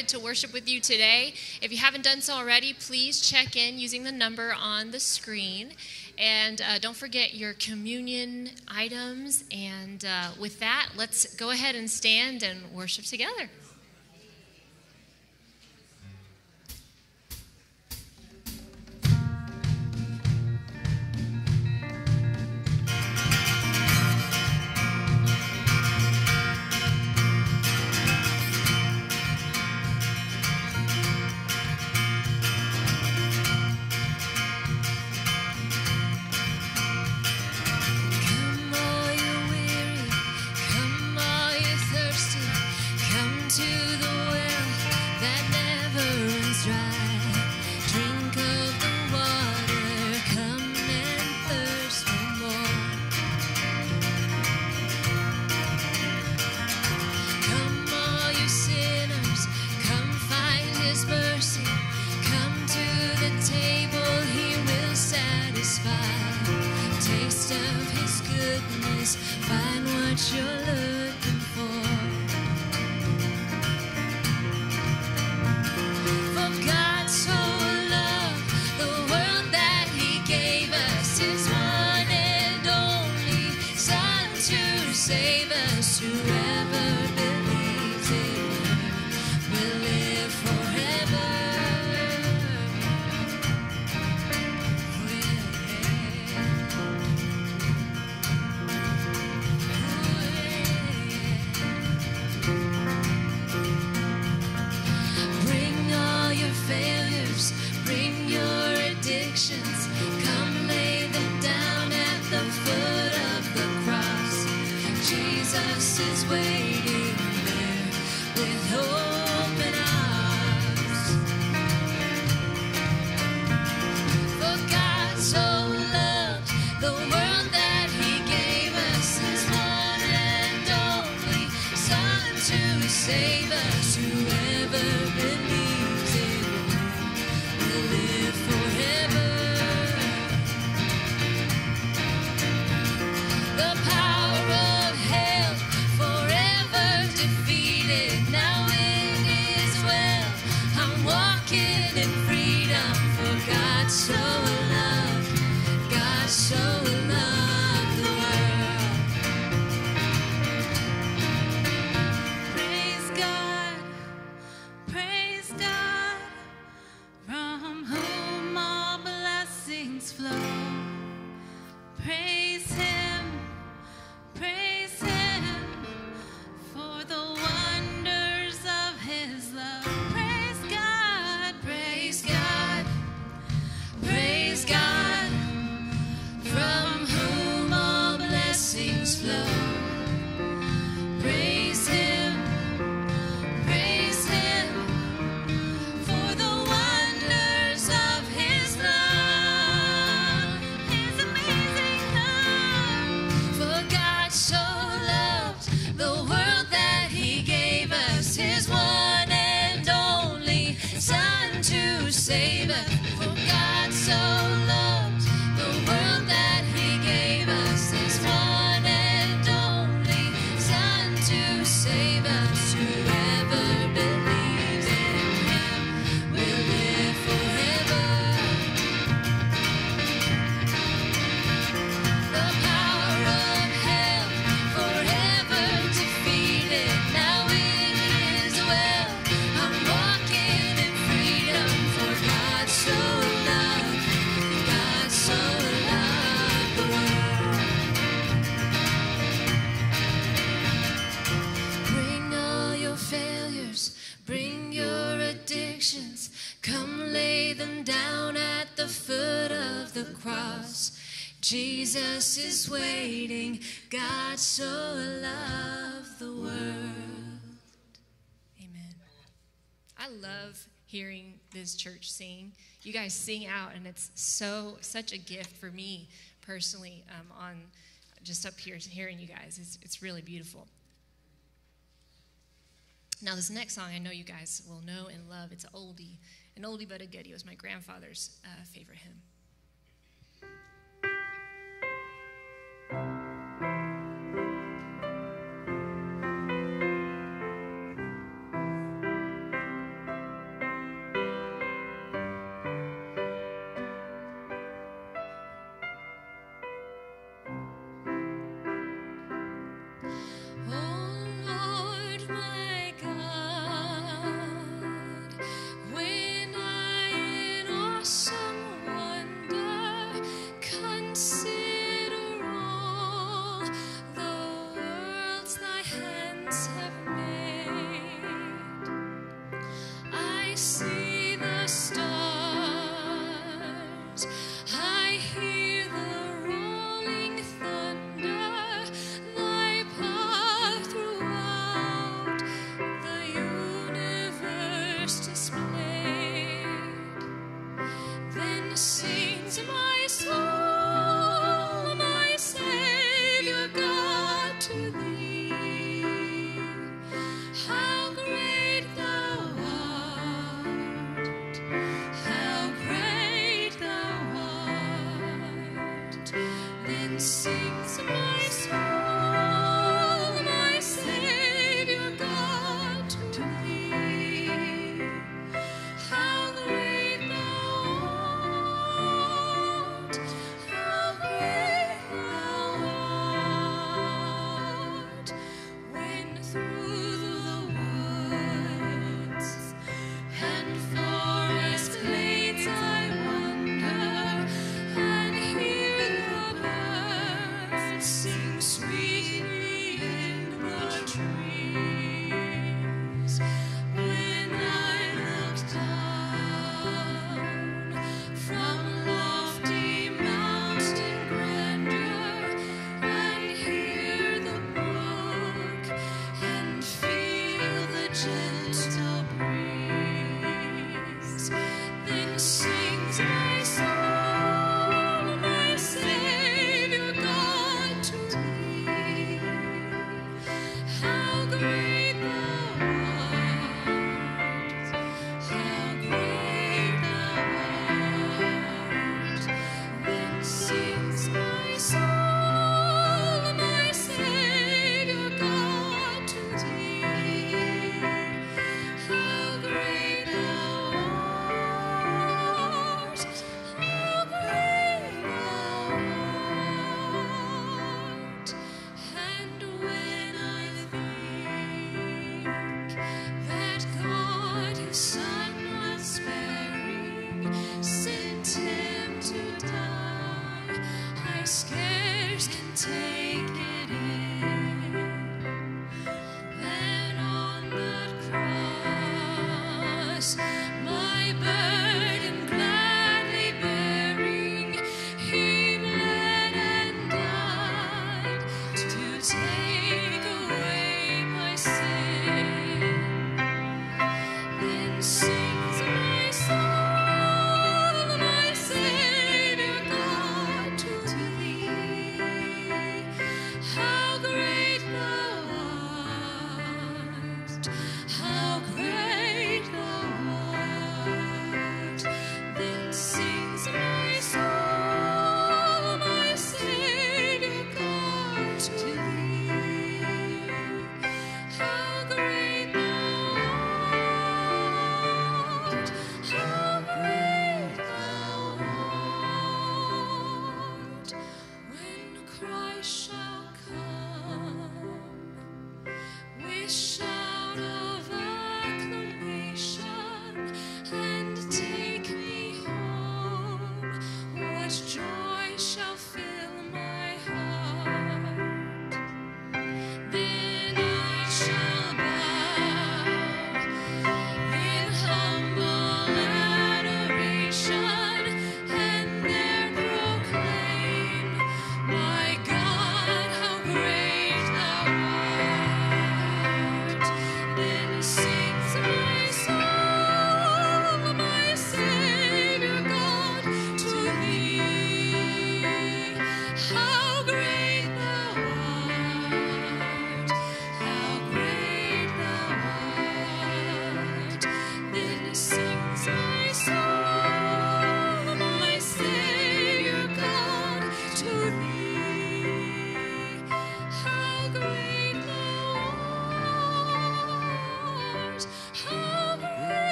excited to worship with you today. If you haven't done so already, please check in using the number on the screen. And uh, don't forget your communion items. And uh, with that, let's go ahead and stand and worship together. is waiting. God so loved the world. Amen. I love hearing this church sing. You guys sing out, and it's so such a gift for me personally. Um, on just up here hearing you guys, it's it's really beautiful. Now, this next song I know you guys will know and love. It's an oldie, an oldie but a goodie. It was my grandfather's uh, favorite hymn.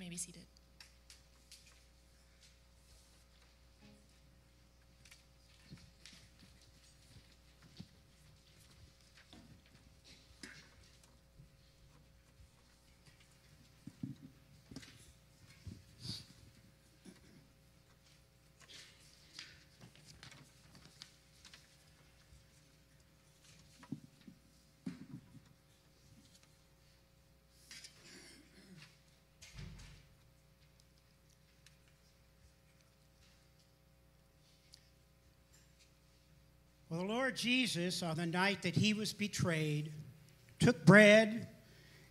May be seated. The Lord Jesus, on the night that he was betrayed, took bread,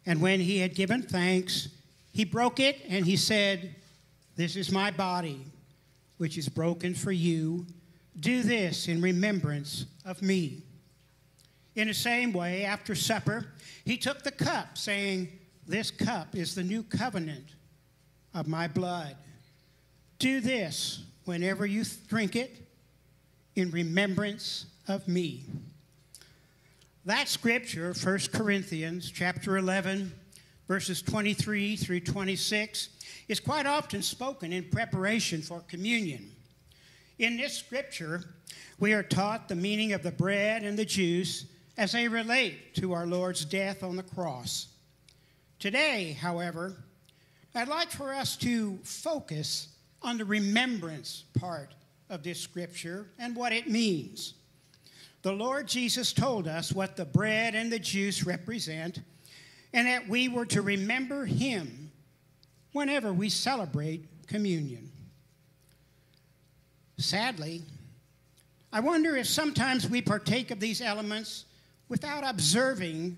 and when he had given thanks, he broke it and he said, This is my body, which is broken for you. Do this in remembrance of me. In the same way, after supper, he took the cup, saying, This cup is the new covenant of my blood. Do this whenever you drink it in remembrance of me. That scripture, 1 Corinthians chapter 11, verses 23 through 26, is quite often spoken in preparation for communion. In this scripture, we are taught the meaning of the bread and the juice as they relate to our Lord's death on the cross. Today, however, I'd like for us to focus on the remembrance part of this scripture and what it means. The Lord Jesus told us what the bread and the juice represent, and that we were to remember Him whenever we celebrate communion. Sadly, I wonder if sometimes we partake of these elements without observing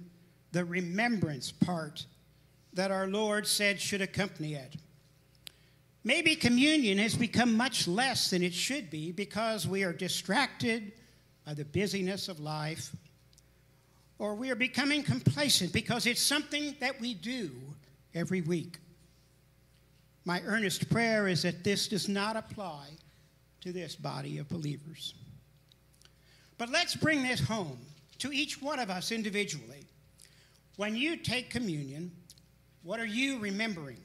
the remembrance part that our Lord said should accompany it. Maybe communion has become much less than it should be because we are distracted by the busyness of life, or we are becoming complacent because it's something that we do every week. My earnest prayer is that this does not apply to this body of believers. But let's bring this home to each one of us individually. When you take communion, what are you remembering?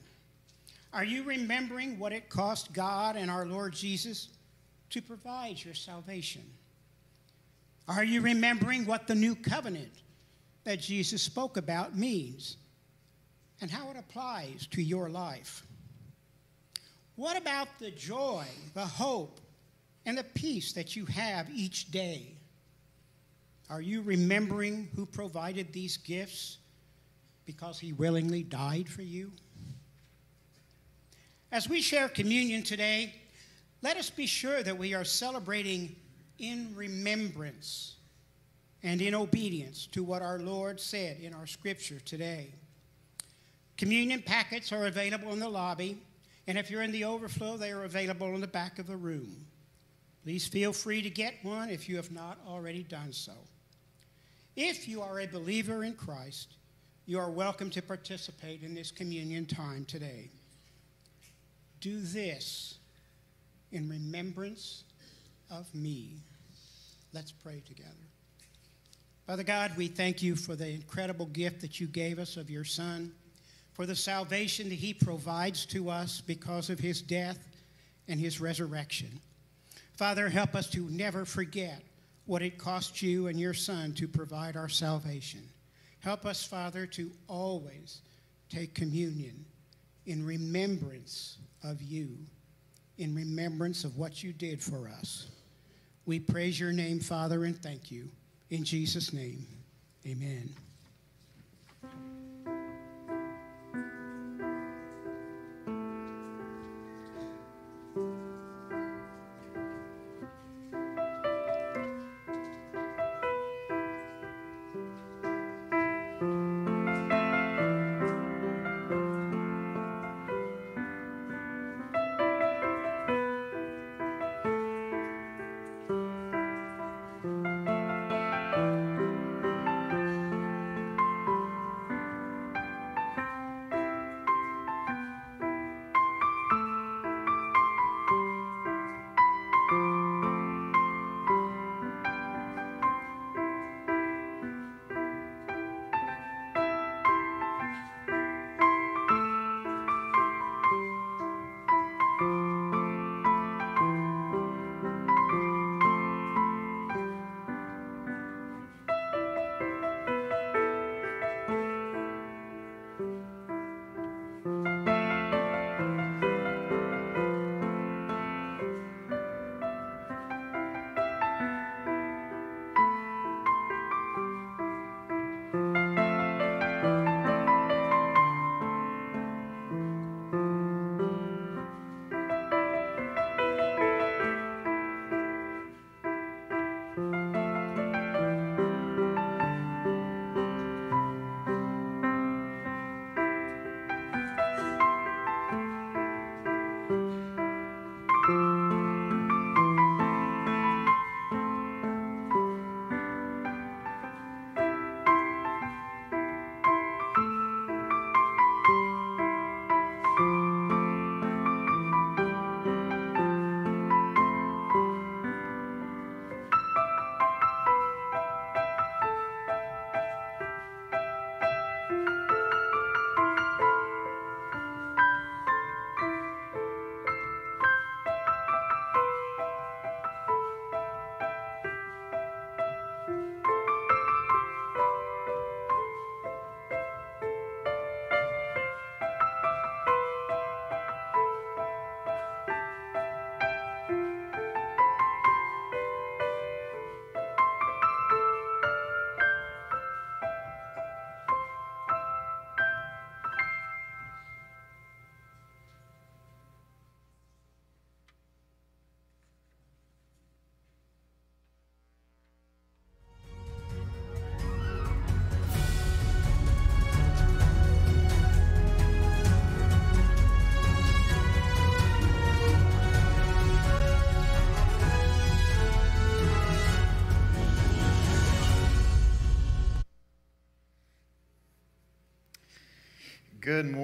Are you remembering what it cost God and our Lord Jesus to provide your salvation? Are you remembering what the new covenant that Jesus spoke about means and how it applies to your life? What about the joy, the hope, and the peace that you have each day? Are you remembering who provided these gifts because he willingly died for you? As we share communion today, let us be sure that we are celebrating in remembrance and in obedience to what our Lord said in our scripture today. Communion packets are available in the lobby, and if you're in the overflow, they are available in the back of the room. Please feel free to get one if you have not already done so. If you are a believer in Christ, you are welcome to participate in this communion time today. Do this in remembrance of me. Let's pray together. Father God, we thank you for the incredible gift that you gave us of your Son, for the salvation that he provides to us because of his death and his resurrection. Father, help us to never forget what it cost you and your Son to provide our salvation. Help us, Father, to always take communion in remembrance of you, in remembrance of what you did for us. We praise your name, Father, and thank you. In Jesus' name, amen.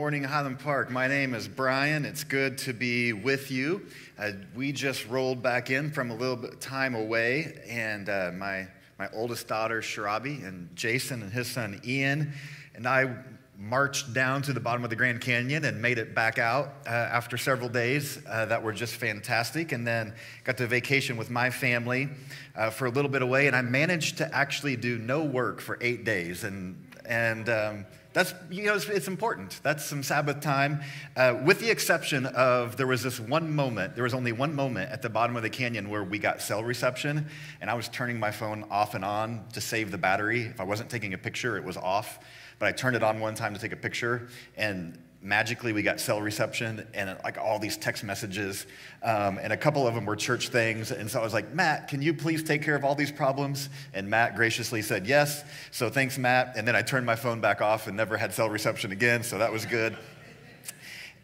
Morning, Highland Park. My name is Brian. It's good to be with you. Uh, we just rolled back in from a little bit time away, and uh, my, my oldest daughter, Sharabi, and Jason and his son, Ian, and I marched down to the bottom of the Grand Canyon and made it back out uh, after several days uh, that were just fantastic. And then got to vacation with my family uh, for a little bit away, and I managed to actually do no work for eight days. And, and um, that's, you know, it's, it's, important. That's some Sabbath time, uh, with the exception of there was this one moment, there was only one moment at the bottom of the canyon where we got cell reception, and I was turning my phone off and on to save the battery. If I wasn't taking a picture, it was off. But I turned it on one time to take a picture, and magically we got cell reception and like all these text messages um, and a couple of them were church things and so i was like matt can you please take care of all these problems and matt graciously said yes so thanks matt and then i turned my phone back off and never had cell reception again so that was good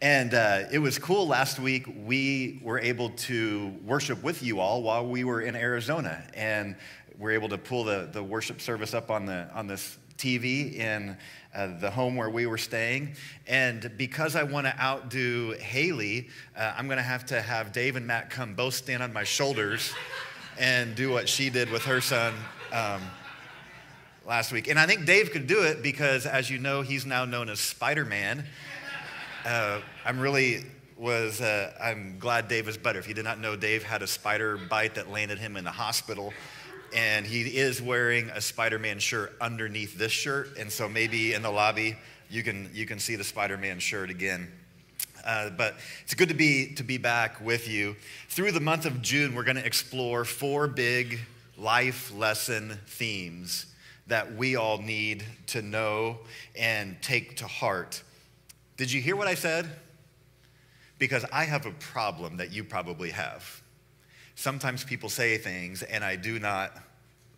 and uh, it was cool last week. We were able to worship with you all while we were in Arizona. And we're able to pull the, the worship service up on, the, on this TV in uh, the home where we were staying. And because I want to outdo Haley, uh, I'm going to have to have Dave and Matt come both stand on my shoulders and do what she did with her son. Um, last week. And I think Dave could do it because, as you know, he's now known as Spider Man. Uh, I'm really was uh, I'm glad Dave is better. If you did not know, Dave had a spider bite that landed him in the hospital and he is wearing a Spider-Man shirt underneath this shirt, and so maybe in the lobby you can you can see the Spider-Man shirt again. Uh, but it's good to be to be back with you. Through the month of June, we're going to explore four big life lesson themes that we all need to know and take to heart. Did you hear what I said? Because I have a problem that you probably have sometimes people say things and I do not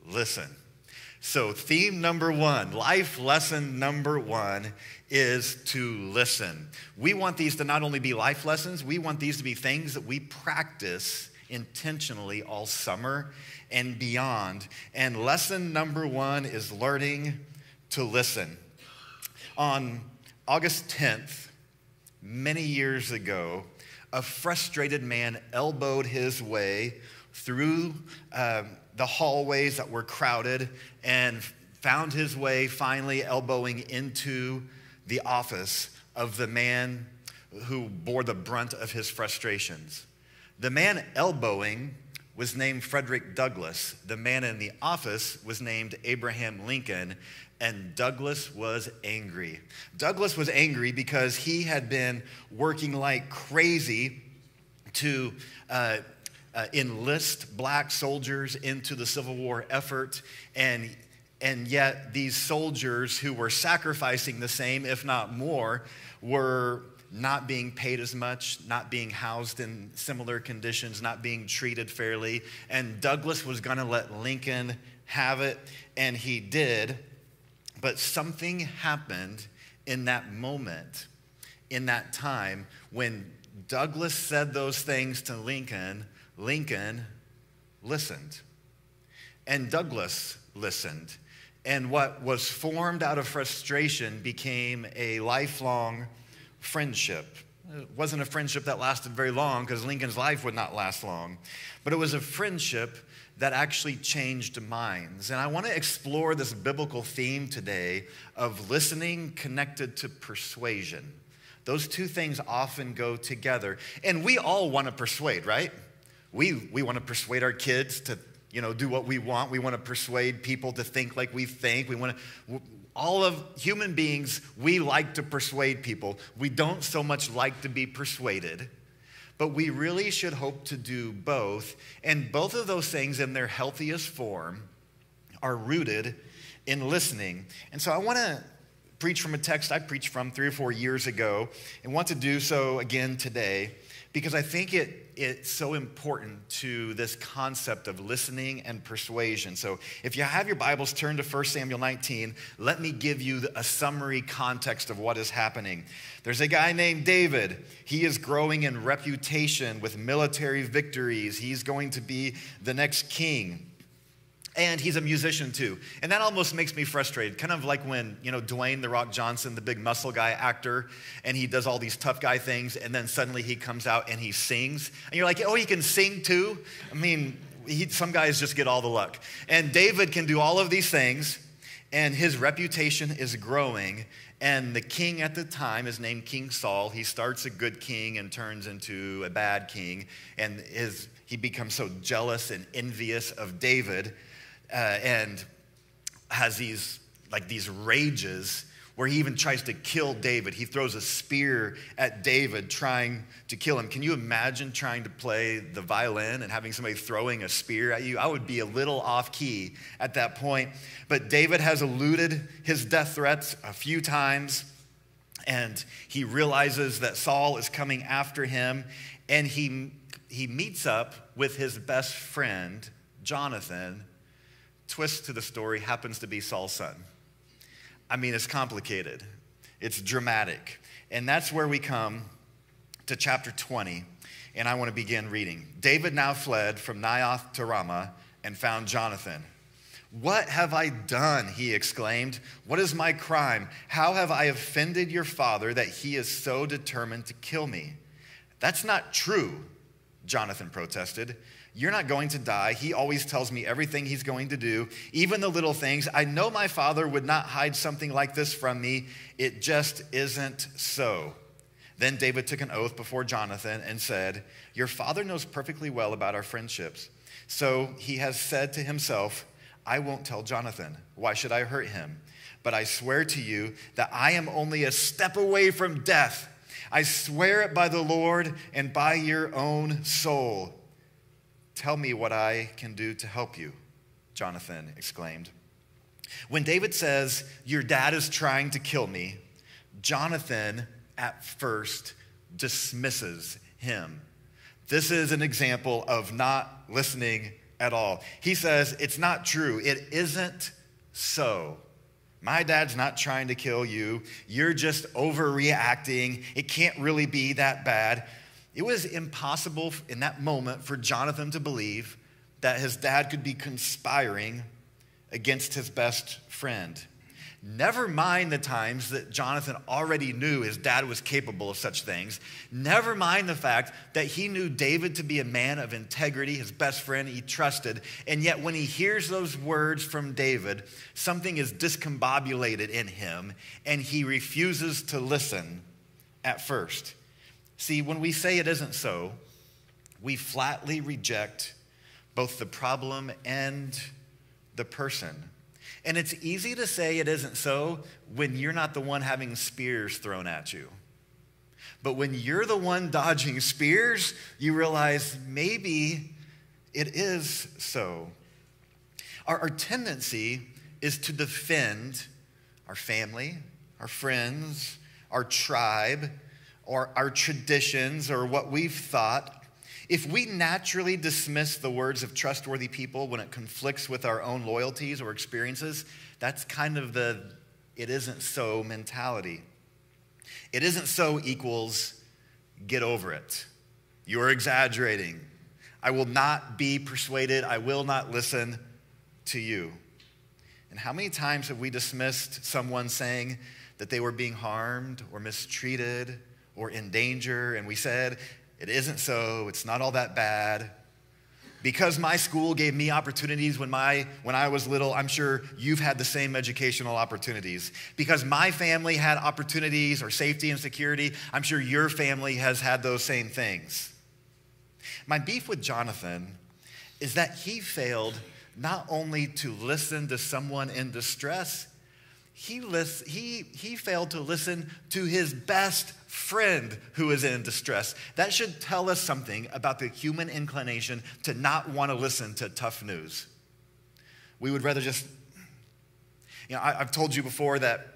listen. So, theme number one, life lesson number one is to listen. We want these to not only be life lessons, we want these to be things that we practice intentionally all summer and beyond. And lesson number one is learning to listen. On August 10th, many years ago, a frustrated man elbowed his way through um, the hallways that were crowded and found his way finally elbowing into the office of the man who bore the brunt of his frustrations. The man elbowing was named Frederick Douglass. The man in the office was named Abraham Lincoln, and Douglass was angry. Douglass was angry because he had been working like crazy to uh, uh, enlist black soldiers into the Civil War effort, and, and yet these soldiers who were sacrificing the same, if not more, were not being paid as much, not being housed in similar conditions, not being treated fairly. And Douglass was going to let Lincoln have it, and he did. But something happened in that moment, in that time, when Douglass said those things to Lincoln, Lincoln listened. And Douglass listened. And what was formed out of frustration became a lifelong friendship. It wasn't a friendship that lasted very long because Lincoln's life would not last long, but it was a friendship that actually changed minds. And I want to explore this biblical theme today of listening connected to persuasion. Those two things often go together. And we all want to persuade, right? We, we want to persuade our kids to you know, do what we want. We want to persuade people to think like we think. We want to, all of human beings, we like to persuade people. We don't so much like to be persuaded but we really should hope to do both. And both of those things, in their healthiest form, are rooted in listening. And so I want to preach from a text I preached from three or four years ago and want to do so again today because I think it, it's so important to this concept of listening and persuasion. So, if you have your Bibles, turn to 1 Samuel 19. Let me give you a summary context of what is happening. There's a guy named David. He is growing in reputation with military victories. He's going to be the next king. And he's a musician too. And that almost makes me frustrated. Kind of like when, you know, Dwayne The Rock Johnson, the big muscle guy actor, and he does all these tough guy things, and then suddenly he comes out and he sings. And you're like, oh, he can sing too? I mean, he, some guys just get all the luck. And David can do all of these things, and his reputation is growing. And the king at the time is named King Saul. He starts a good king and turns into a bad king. And his, he becomes so jealous and envious of David uh, and has these like these rages where he even tries to kill David. He throws a spear at David trying to kill him. Can you imagine trying to play the violin and having somebody throwing a spear at you? I would be a little off key at that point. But David has eluded his death threats a few times and he realizes that Saul is coming after him and he he meets up with his best friend Jonathan twist to the story happens to be Saul's son. I mean, it's complicated, it's dramatic. And that's where we come to chapter 20. And I want to begin reading. David now fled from Naioth to Ramah and found Jonathan. What have I done? He exclaimed. What is my crime? How have I offended your father that he is so determined to kill me? That's not true, Jonathan protested. You're not going to die. He always tells me everything he's going to do, even the little things. I know my father would not hide something like this from me. It just isn't so. Then David took an oath before Jonathan and said, Your father knows perfectly well about our friendships. So he has said to himself, I won't tell Jonathan. Why should I hurt him? But I swear to you that I am only a step away from death. I swear it by the Lord and by your own soul. Tell me what I can do to help you, Jonathan exclaimed. When David says, Your dad is trying to kill me, Jonathan at first dismisses him. This is an example of not listening at all. He says, It's not true. It isn't so. My dad's not trying to kill you. You're just overreacting. It can't really be that bad. It was impossible in that moment for Jonathan to believe that his dad could be conspiring against his best friend. Never mind the times that Jonathan already knew his dad was capable of such things. Never mind the fact that he knew David to be a man of integrity, his best friend he trusted. And yet, when he hears those words from David, something is discombobulated in him and he refuses to listen at first. See, when we say it isn't so, we flatly reject both the problem and the person. And it's easy to say it isn't so when you're not the one having spears thrown at you. But when you're the one dodging spears, you realize maybe it is so. Our, our tendency is to defend our family, our friends, our tribe, or our traditions, or what we've thought if we naturally dismiss the words of trustworthy people when it conflicts with our own loyalties or experiences, that's kind of the it isn't so mentality. It isn't so equals get over it. You're exaggerating. I will not be persuaded. I will not listen to you. And how many times have we dismissed someone saying that they were being harmed or mistreated or in danger? And we said, it isn't so. It's not all that bad. Because my school gave me opportunities when, my, when I was little, I'm sure you've had the same educational opportunities. Because my family had opportunities or safety and security, I'm sure your family has had those same things. My beef with Jonathan is that he failed not only to listen to someone in distress, he, list, he, he failed to listen to his best friend who is in distress. That should tell us something about the human inclination to not want to listen to tough news. We would rather just, you know, I, have told you before that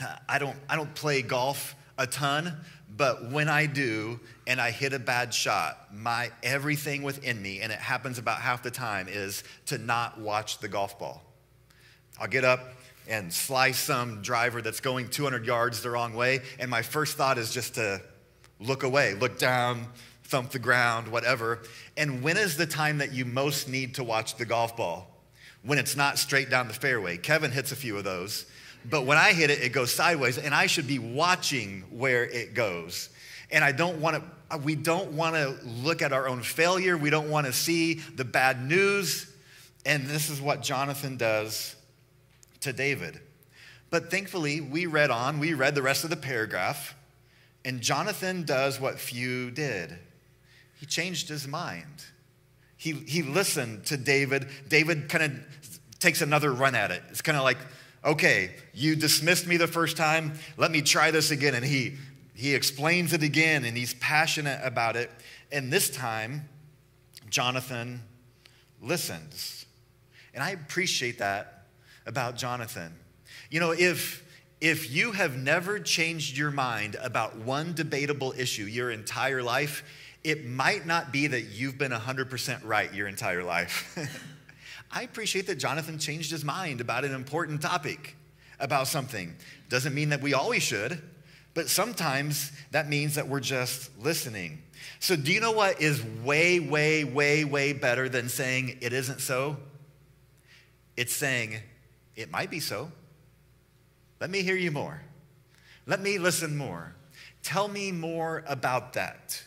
uh, I, don't, I don't play golf a ton, but when I do and I hit a bad shot, my everything within me, and it happens about half the time, is to not watch the golf ball. I'll get up, and slice some driver that's going 200 yards the wrong way. And my first thought is just to look away, look down, thump the ground, whatever. And when is the time that you most need to watch the golf ball? when it's not straight down the fairway. Kevin hits a few of those, but when I hit it, it goes sideways, and I should be watching where it goes. And I don't want to, we don't want to look at our own failure. We don't want to see the bad news. And this is what Jonathan does to David. But thankfully, we read on, we read the rest of the paragraph, and Jonathan does what few did. He changed his mind. He, he listened to David. David kind of takes another run at it. It's kind of like, okay, you dismissed me the first time. Let me try this again. And he, he explains it again and he's passionate about it. And this time, Jonathan listens. And I appreciate that about Jonathan. You know, if, if you have never changed your mind about one debatable issue your entire life, it might not be that you've been 100% right your entire life. I appreciate that Jonathan changed his mind about an important topic, about something. Doesn't mean that we always should, but sometimes that means that we're just listening. So, do you know what is way, way, way, way better than saying it isn't so? It's saying it might be so. Let me hear you more. Let me listen more. Tell me more about that.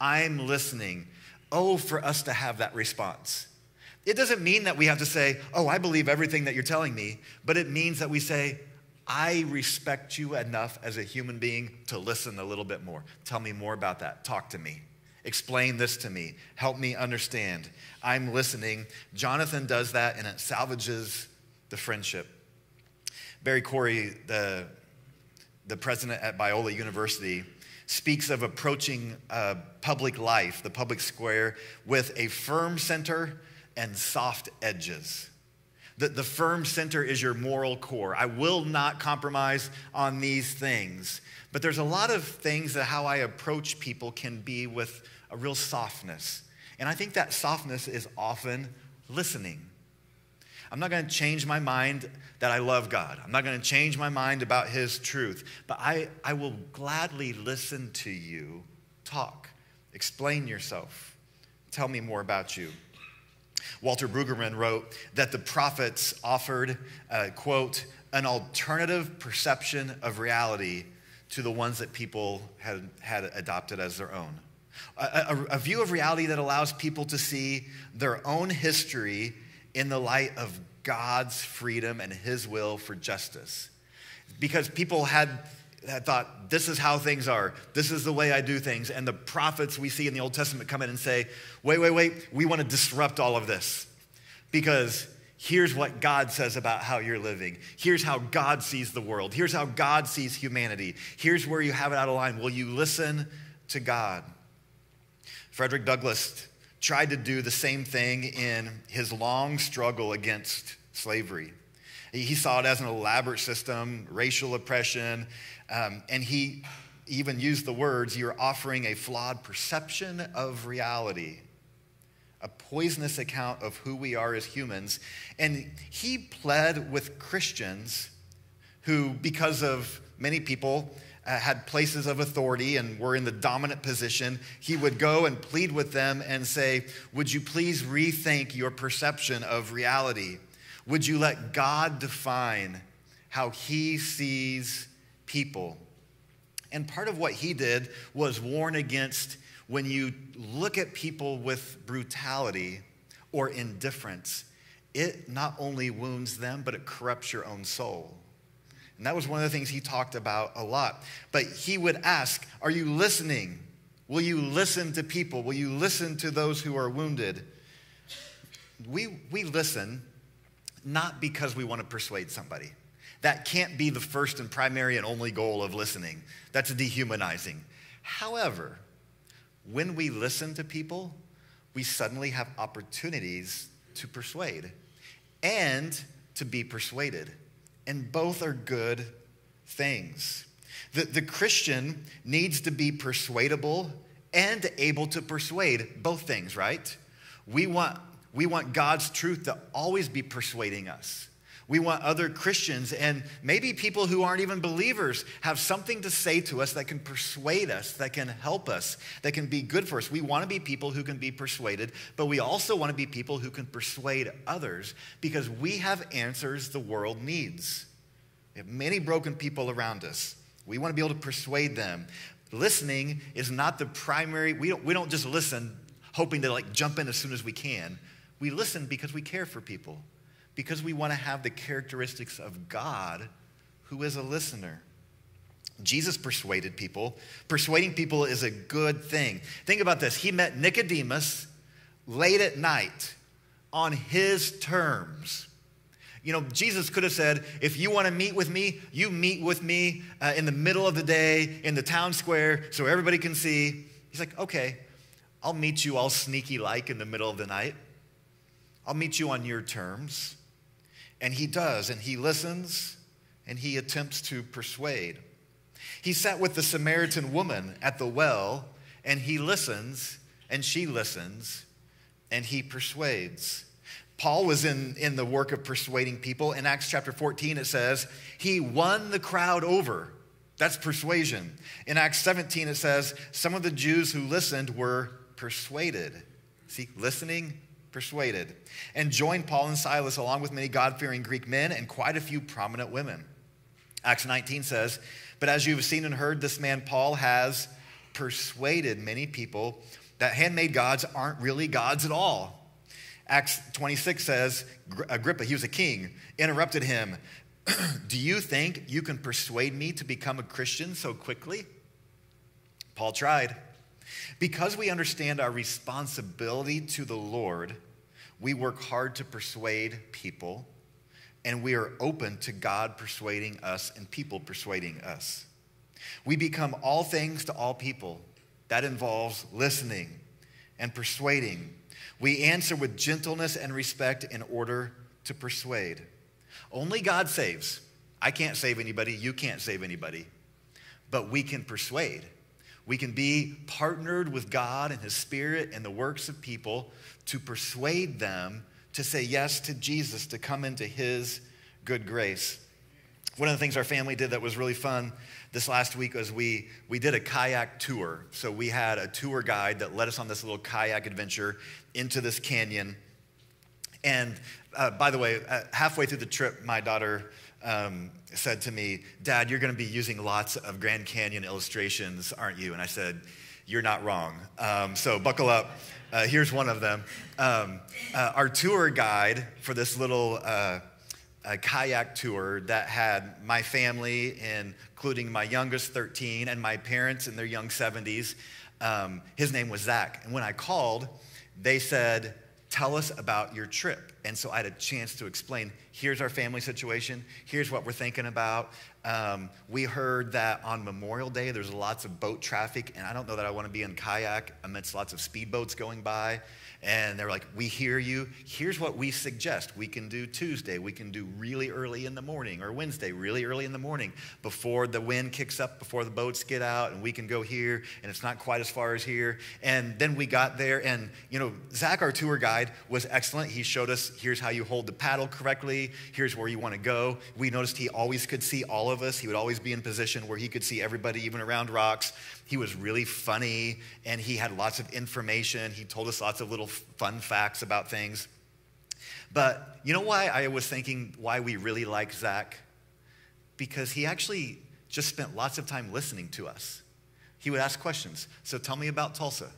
I'm listening. Oh, for us to have that response. It doesn't mean that we have to say, Oh, I believe everything that you're telling me, but it means that we say, I respect you enough as a human being to listen a little bit more. Tell me more about that. Talk to me. Explain this to me. Help me understand. I'm listening. Jonathan does that and it salvages the friendship. Barry Corey, the, the president at Biola University, speaks of approaching uh, public life, the public square, with a firm center and soft edges. The, the firm center is your moral core. I will not compromise on these things. But there's a lot of things that how I approach people can be with a real softness. And I think that softness is often listening. I'm not going to change my mind that I love God. I'm not going to change my mind about His truth. But I, I will gladly listen to you talk, explain yourself, tell me more about you. Walter Brueggemann wrote that the prophets offered, uh, quote, an alternative perception of reality to the ones that people had, had adopted as their own. A, a, a view of reality that allows people to see their own history in the light of God's freedom and His will for justice. Because people had, had thought, this is how things are, this is the way I do things. And the prophets we see in the Old Testament come in and say, wait, wait, wait, we want to disrupt all of this. Because here's what God says about how you're living. Here's how God sees the world. Here's how God sees humanity. Here's where you have it out of line. Will you listen to God? Frederick Douglass tried to do the same thing in his long struggle against slavery. He saw it as an elaborate system, racial oppression, um, and he even used the words you're offering a flawed perception of reality, a poisonous account of who we are as humans. And he pled with Christians who, because of many people, uh, had places of authority and were in the dominant position, he would go and plead with them and say, Would you please rethink your perception of reality? Would you let God define how he sees people? And part of what he did was warn against when you look at people with brutality or indifference, it not only wounds them, but it corrupts your own soul. And that was one of the things he talked about a lot. But he would ask, Are you listening? Will you listen to people? Will you listen to those who are wounded? We, we listen not because we want to persuade somebody. That can't be the first and primary and only goal of listening. That's dehumanizing. However, when we listen to people, we suddenly have opportunities to persuade and to be persuaded. And both are good things. The, the Christian needs to be persuadable and able to persuade both things, right? We want, we want God's truth to always be persuading us. We want other Christians and maybe people who aren't even believers have something to say to us that can persuade us, that can help us, that can be good for us. We want to be people who can be persuaded, but we also want to be people who can persuade others because we have answers the world needs. We have many broken people around us. We want to be able to persuade them. Listening is not the primary, we don't, we don't just listen hoping to like jump in as soon as we can. We listen because we care for people, because we want to have the characteristics of God who is a listener. Jesus persuaded people. Persuading people is a good thing. Think about this. He met Nicodemus late at night on his terms. You know, Jesus could have said, if you want to meet with me, you meet with me uh, in the middle of the day in the town square so everybody can see. He's like, okay, I'll meet you all sneaky like in the middle of the night. I'll meet you on your terms. And he does, and he listens, and he attempts to persuade. He sat with the Samaritan woman at the well, and he listens, and she listens, and he persuades. Paul was in, in the work of persuading people. In Acts chapter 14, it says, he won the crowd over. That's persuasion. In Acts 17, it says, some of the Jews who listened were persuaded. See, listening, persuaded. And joined Paul and Silas along with many God fearing Greek men and quite a few prominent women. Acts 19 says, But as you have seen and heard, this man Paul has persuaded many people that handmade gods aren't really gods at all. Acts 26 says, Agrippa, he was a king, interrupted him. Do you think you can persuade me to become a Christian so quickly? Paul tried. Because we understand our responsibility to the Lord, we work hard to persuade people, and we are open to God persuading us and people persuading us. We become all things to all people. That involves listening and persuading. We answer with gentleness and respect in order to persuade. Only God saves. I can't save anybody, you can't save anybody, but we can persuade. We can be partnered with God and His Spirit and the works of people to persuade them to say yes to Jesus, to come into His good grace. One of the things our family did that was really fun this last week was we, we did a kayak tour. So we had a tour guide that led us on this little kayak adventure into this canyon. And uh, by the way, uh, halfway through the trip, my daughter um, said to me, Dad, you're going to be using lots of Grand Canyon illustrations, aren't you? And I said, You're not wrong. Um, so buckle up. Uh, here's one of them. Um, uh, our tour guide for this little uh, kayak tour that had my family, including my youngest 13 and my parents in their young 70s, um, his name was Zach. And when I called, they said, Tell us about your trip. And so I had a chance to explain here's our family situation, here's what we're thinking about. Um, we heard that on Memorial Day there's lots of boat traffic, and I don't know that I want to be in kayak amidst lots of speedboats going by. And they're like, We hear you. Here's what we suggest. We can do Tuesday. We can do really early in the morning, or Wednesday, really early in the morning, before the wind kicks up, before the boats get out, and we can go here, and it's not quite as far as here. And then we got there, and, you know, Zach, our tour guide, was excellent. He showed us here's how you hold the paddle correctly, here's where you want to go. We noticed he always could see all of us. He would always be in position where he could see everybody, even around rocks. He was really funny and he had lots of information. He told us lots of little fun facts about things. But you know why I was thinking why we really like Zach? Because he actually just spent lots of time listening to us. He would ask questions. So tell me about Tulsa.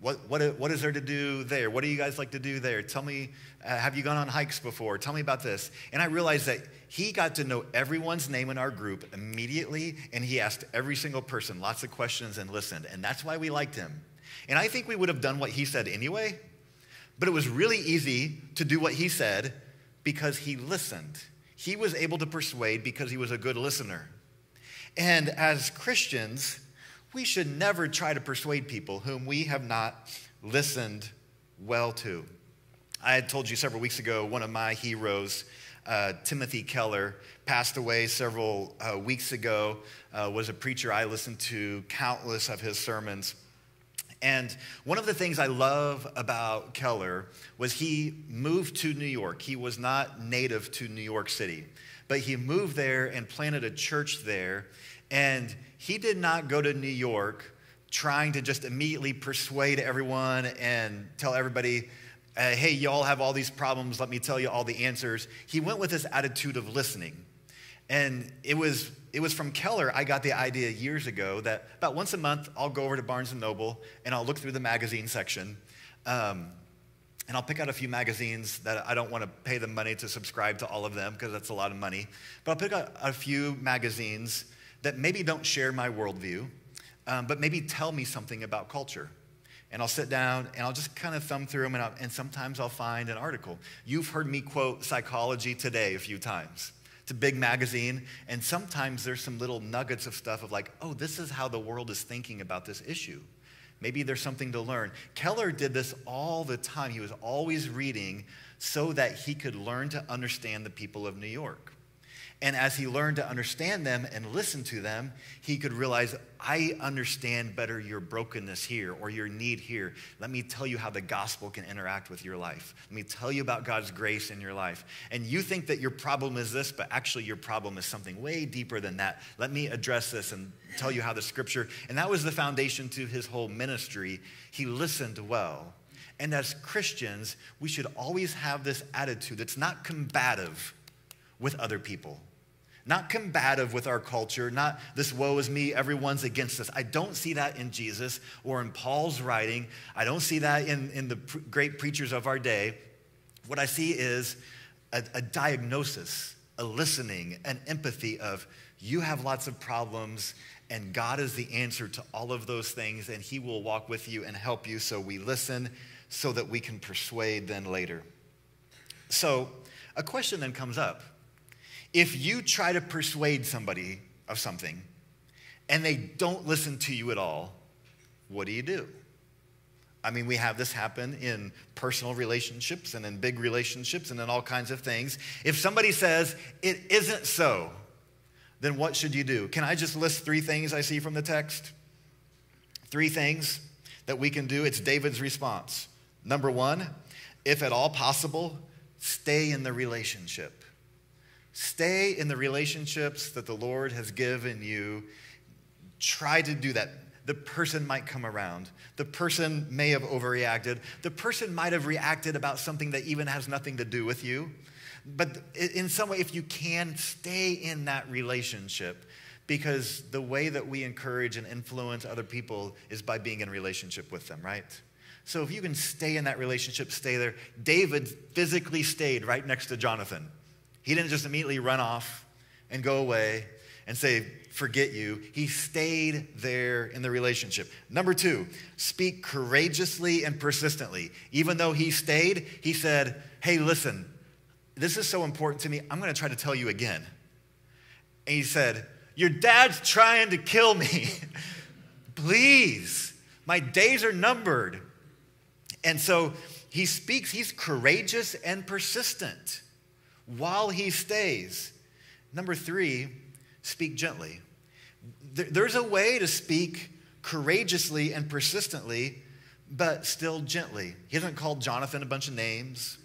What, what, what is there to do there? What do you guys like to do there? Tell me, uh, have you gone on hikes before? Tell me about this. And I realized that he got to know everyone's name in our group immediately, and he asked every single person lots of questions and listened. And that's why we liked him. And I think we would have done what he said anyway, but it was really easy to do what he said because he listened. He was able to persuade because he was a good listener. And as Christians, we should never try to persuade people whom we have not listened well to. I had told you several weeks ago, one of my heroes, uh, Timothy Keller, passed away several uh, weeks ago, uh, was a preacher I listened to countless of his sermons. And one of the things I love about Keller was he moved to New York. He was not native to New York City, but he moved there and planted a church there. And he did not go to New York trying to just immediately persuade everyone and tell everybody, uh, hey, y'all have all these problems, let me tell you all the answers. He went with this attitude of listening. And it was, it was from Keller I got the idea years ago that about once a month I'll go over to Barnes & Noble and I'll look through the magazine section. Um, and I'll pick out a few magazines that I don't want to pay the money to subscribe to all of them because that's a lot of money. But I'll pick out a few magazines that maybe don't share my worldview, um, but maybe tell me something about culture. And I'll sit down and I'll just kind of thumb through them, and, and sometimes I'll find an article. You've heard me quote Psychology Today a few times. It's a big magazine, and sometimes there's some little nuggets of stuff of like, oh, this is how the world is thinking about this issue. Maybe there's something to learn. Keller did this all the time. He was always reading so that he could learn to understand the people of New York. And as he learned to understand them and listen to them, he could realize, I understand better your brokenness here or your need here. Let me tell you how the gospel can interact with your life. Let me tell you about God's grace in your life. And you think that your problem is this, but actually your problem is something way deeper than that. Let me address this and tell you how the scripture, and that was the foundation to his whole ministry. He listened well. And as Christians, we should always have this attitude that's not combative with other people not combative with our culture, not this woe is me, everyone's against us. I don't see that in Jesus or in Paul's writing. I don't see that in, in the pr- great preachers of our day. What I see is a, a diagnosis, a listening, an empathy of you have lots of problems, and God is the answer to all of those things, and He will walk with you and help you. So we listen so that we can persuade then later. So a question then comes up if you try to persuade somebody of something and they don't listen to you at all, what do you do? I mean, we have this happen in personal relationships and in big relationships and in all kinds of things. If somebody says it isn't so, then what should you do? Can I just list three things I see from the text? Three things that we can do. It's David's response. Number one, if at all possible, stay in the relationship. Stay in the relationships that the Lord has given you. Try to do that. The person might come around. The person may have overreacted. The person might have reacted about something that even has nothing to do with you. But in some way, if you can, stay in that relationship because the way that we encourage and influence other people is by being in relationship with them, right? So if you can stay in that relationship, stay there. David physically stayed right next to Jonathan. He didn't just immediately run off and go away and say, forget you. He stayed there in the relationship. Number two, speak courageously and persistently. Even though he stayed, he said, hey, listen, this is so important to me. I'm going to try to tell you again. And he said, Your dad's trying to kill me. Please, my days are numbered. And so he speaks, he's courageous and persistent while he stays. Number three, speak gently. There's a way to speak courageously and persistently, but still gently. He doesn't call Jonathan a bunch of names.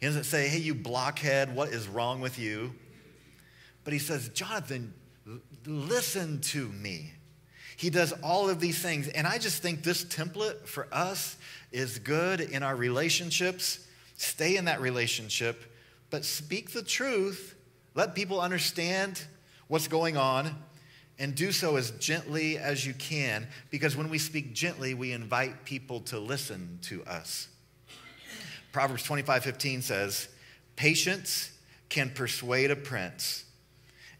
He doesn't say, hey, you blockhead, what is wrong with you? But he says, Jonathan, listen to me. He does all of these things. And I just think this template for us is good in our relationships. Stay in that relationship but speak the truth. Let people understand what's going on and do so as gently as you can because when we speak gently, we invite people to listen to us. Proverbs 25 15 says, Patience can persuade a prince,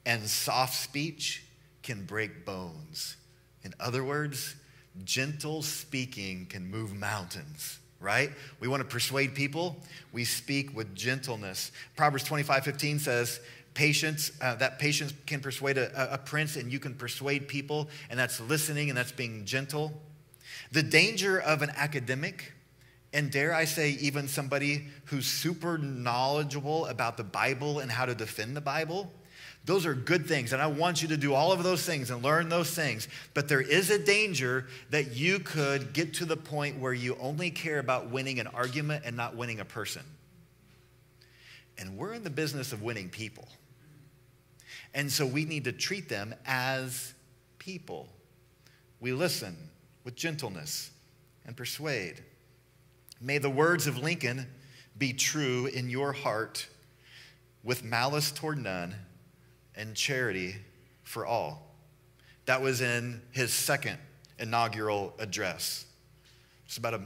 and soft speech can break bones. In other words, gentle speaking can move mountains right? We want to persuade people. We speak with gentleness. Proverbs 25 15 says, Patience, uh, that patience can persuade a, a prince, and you can persuade people, and that's listening and that's being gentle. The danger of an academic, and dare I say, even somebody who's super knowledgeable about the Bible and how to defend the Bible, Those are good things, and I want you to do all of those things and learn those things. But there is a danger that you could get to the point where you only care about winning an argument and not winning a person. And we're in the business of winning people. And so we need to treat them as people. We listen with gentleness and persuade. May the words of Lincoln be true in your heart with malice toward none and charity for all. That was in his second inaugural address. It's about a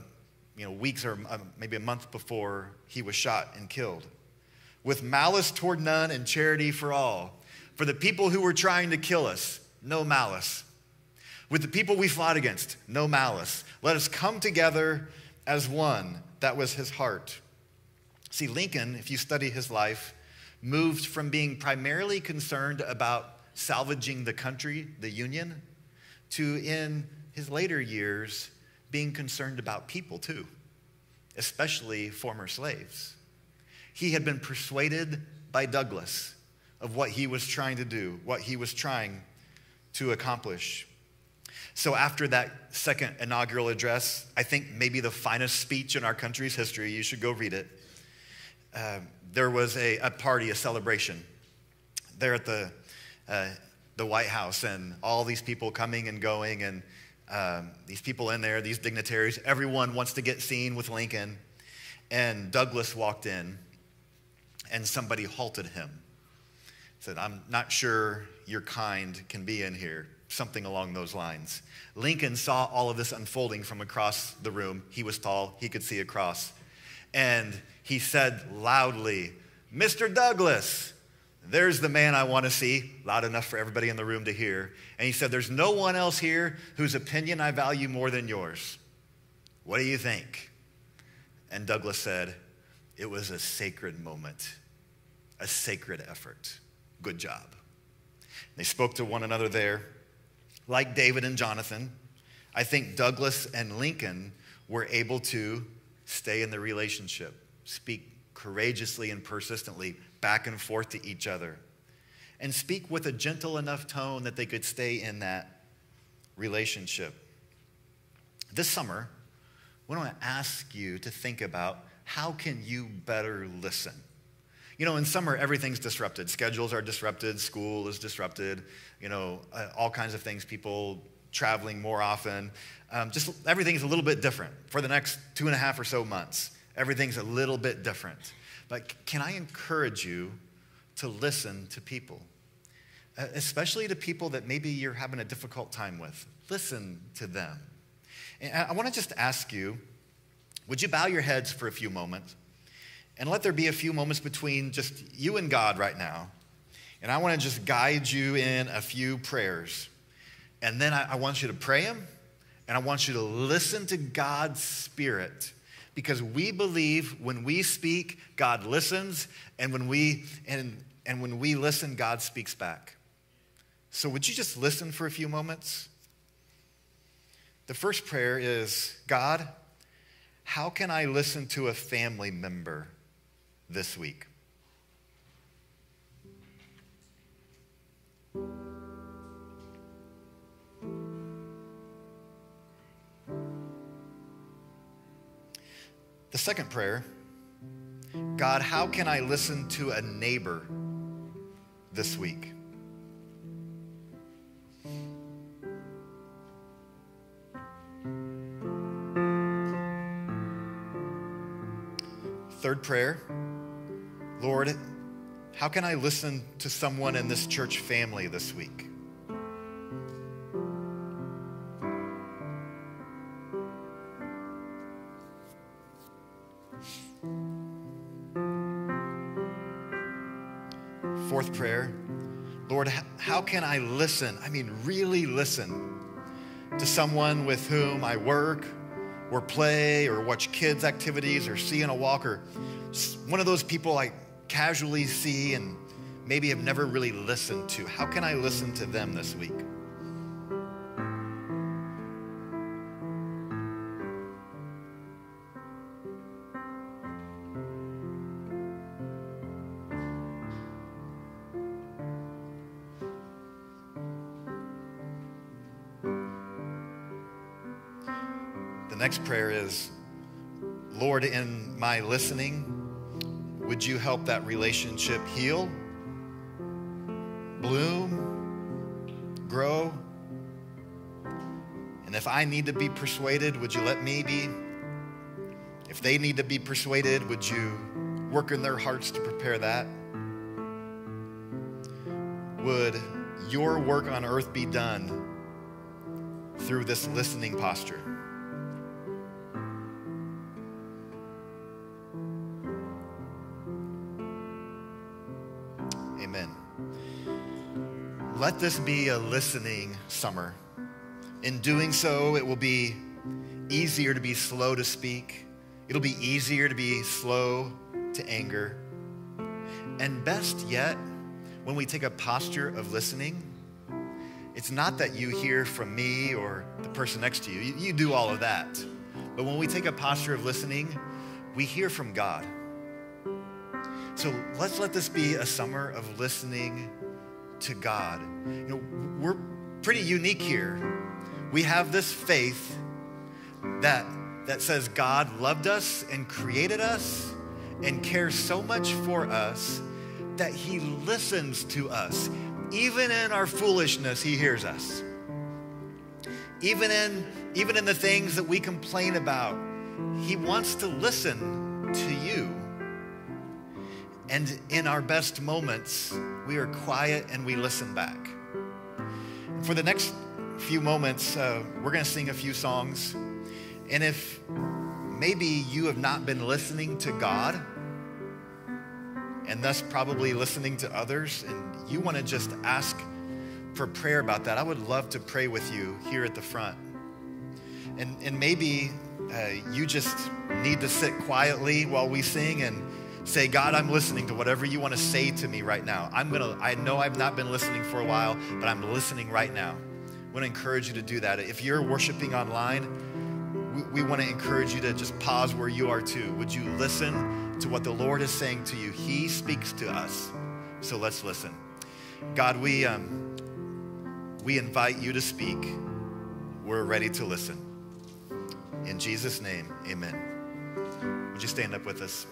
you know, weeks or uh, maybe a month before he was shot and killed. With malice toward none and charity for all. For the people who were trying to kill us, no malice. With the people we fought against, no malice. Let us come together as one. That was his heart. See, Lincoln, if you study his life, moved from being primarily concerned about salvaging the country, the Union, to in his later years being concerned about people too, especially former slaves. He had been persuaded by Douglass of what he was trying to do, what he was trying to accomplish. So, after that second inaugural address, I think maybe the finest speech in our country's history, you should go read it. Uh, there was a, a, party, a celebration there at the, uh, the White House, and all these people coming and going, and um, these people in there, these dignitaries, everyone wants to get seen with Lincoln. And Douglass walked in, and somebody halted him. Said, I'm not sure your kind can be in here. Something along those lines. Lincoln saw all of this unfolding from across the room. He was tall, he could see across. And he said loudly, Mr. Douglass, there's the man I want to see, loud enough for everybody in the room to hear. And he said, There's no one else here whose opinion I value more than yours. What do you think? And Douglass said, It was a sacred moment, a sacred effort. Good job. They spoke to one another there. Like David and Jonathan, I think Douglass and Lincoln were able to stay in the relationship, speak courageously and persistently back and forth to each other, and speak with a gentle enough tone that they could stay in that relationship. This summer, we want to ask you to think about how can you better listen? You know, in summer, everything's disrupted. Schedules are disrupted, school is disrupted, you know, uh, all kinds of things, people traveling more often. Um, just everything's a little bit different for the next two and a half or so months. Everything's a little bit different. But can I encourage you to listen to people, especially to people that maybe you're having a difficult time with? Listen to them. And I want to just ask you would you bow your heads for a few moments? And let there be a few moments between just you and God right now. And I want to just guide you in a few prayers. And then I, I want you to pray them, and I want you to listen to God's Spirit. Because we believe when we speak, God listens, and when we and, and when we listen, God speaks back. So would you just listen for a few moments? The first prayer is God, how can I listen to a family member this week? The second prayer God, how can I listen to a neighbor this week? Third prayer Lord, how can I listen to someone in this church family this week? Can I listen? I mean, really listen to someone with whom I work or play or watch kids' activities or see in a walk or one of those people I casually see and maybe have never really listened to. How can I listen to them this week? Next prayer is Lord, in my listening, would you help that relationship heal, bloom, grow? And if I need to be persuaded, would you let me be? If they need to be persuaded, would you work in their hearts to prepare that? Would your work on earth be done through this listening posture? Let this be a listening summer. In doing so, it will be easier to be slow to speak. It'll be easier to be slow to anger. And best yet, when we take a posture of listening, it's not that you hear from me or the person next to you. You, you do all of that. But when we take a posture of listening, we hear from God. So let's let this be a summer of listening to God. You know, we're pretty unique here. We have this faith that, that says God loved us and created us and cares so much for us that he listens to us. Even in our foolishness, he hears us. Even in, even in the things that we complain about, he wants to listen to you. And in our best moments, we are quiet and we listen back. For the next few moments, uh, we're going to sing a few songs. And if maybe you have not been listening to God, and thus probably listening to others, and you want to just ask for prayer about that, I would love to pray with you here at the front. And, and maybe uh, you just need to sit quietly while we sing and say, God, I'm listening to whatever you want to say to me right now. I'm gonna, I know I've not been listening for a while, but I'm listening right now. I want to encourage you to do that. If you're worshiping online, we, we want to encourage you to just pause where you are too. Would you listen to what the Lord is saying to you? He speaks to us. So let's listen. God, we, um, we invite you to speak. We're ready to listen. In Jesus' name, amen. Would you stand up with us?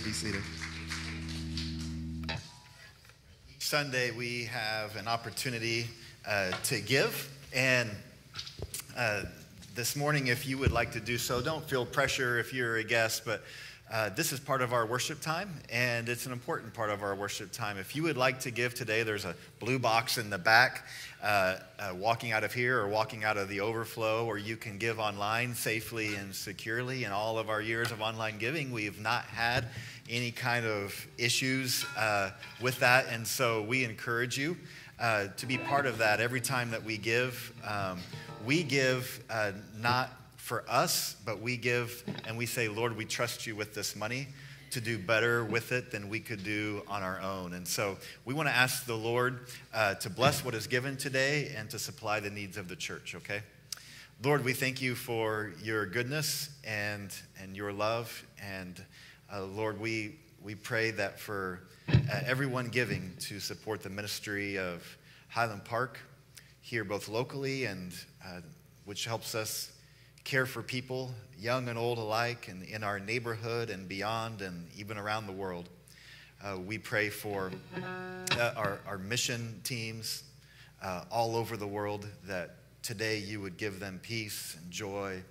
May be seated. Sunday, we have an opportunity uh, to give. And uh, this morning, if you would like to do so, don't feel pressure if you're a guest, but uh, this is part of our worship time, and it's an important part of our worship time. If you would like to give today, there's a blue box in the back, uh, uh, walking out of here or walking out of the overflow, or you can give online safely and securely. In all of our years of online giving, we have not had any kind of issues uh, with that, and so we encourage you uh, to be part of that every time that we give. Um, we give uh, not for us, but we give and we say, Lord, we trust you with this money to do better with it than we could do on our own. And so we want to ask the Lord uh, to bless what is given today and to supply the needs of the church, okay? Lord, we thank you for your goodness and, and your love. And uh, Lord, we, we pray that for uh, everyone giving to support the ministry of Highland Park here, both locally and uh, which helps us care for people, young and old alike, and in our neighborhood and beyond, and even around the world. Uh, we pray for uh, our, our mission teams uh, all over the world that today you would give them peace and joy,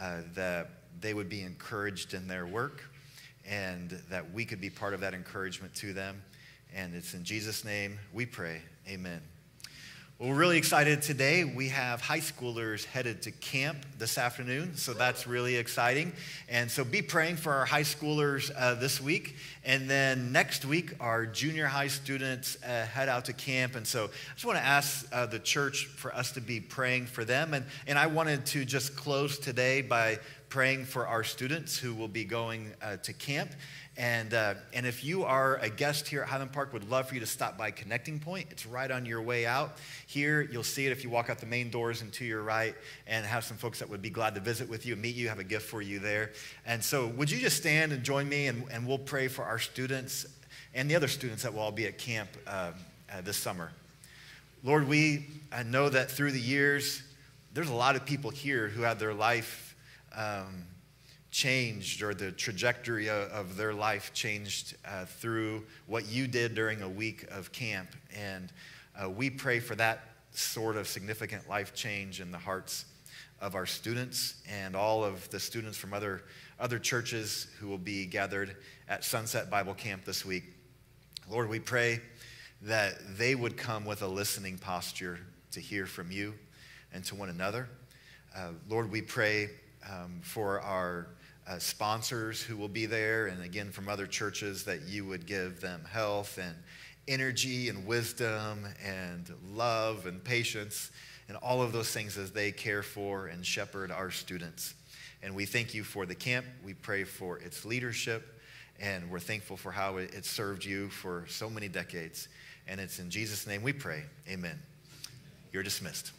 uh, that they would be encouraged in their work, and that we could be part of that encouragement to them. And it's in Jesus' name we pray. Amen. Well, we're really excited today. We have high schoolers headed to camp this afternoon, so that's really exciting. And so be praying for our high schoolers uh, this week. And then next week, our junior high students uh, head out to camp. And so I just want to ask uh, the church for us to be praying for them. And, and I wanted to just close today by praying for our students who will be going uh, to camp. And, uh, and if you are a guest here at Highland Park, would love for you to stop by Connecting Point. It's right on your way out. Here, you'll see it if you walk out the main doors and to your right, and have some folks that would be glad to visit with you meet you, have a gift for you there. And so, would you just stand and join me, and, and we'll pray for our students and the other students that will all be at camp uh, uh, this summer. Lord, we know that through the years, there's a lot of people here who had their life. Um, changed or the trajectory of, of their life changed uh, through what you did during a week of camp. And uh, we pray for that sort of significant life change in the hearts of our students and all of the students from other, other churches who will be gathered at Sunset Bible Camp this week. Lord, we pray that they would come with a listening posture to hear from you and to one another. Uh, Lord, we pray um, for our uh, sponsors who will be there, and again from other churches, that you would give them health and energy and wisdom and love and patience and all of those things as they care for and shepherd our students. And we thank you for the camp. We pray for its leadership, and we're thankful for how it, served you for so many decades. And it's in Jesus' name we pray. Amen. You're dismissed.